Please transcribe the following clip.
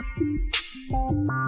Música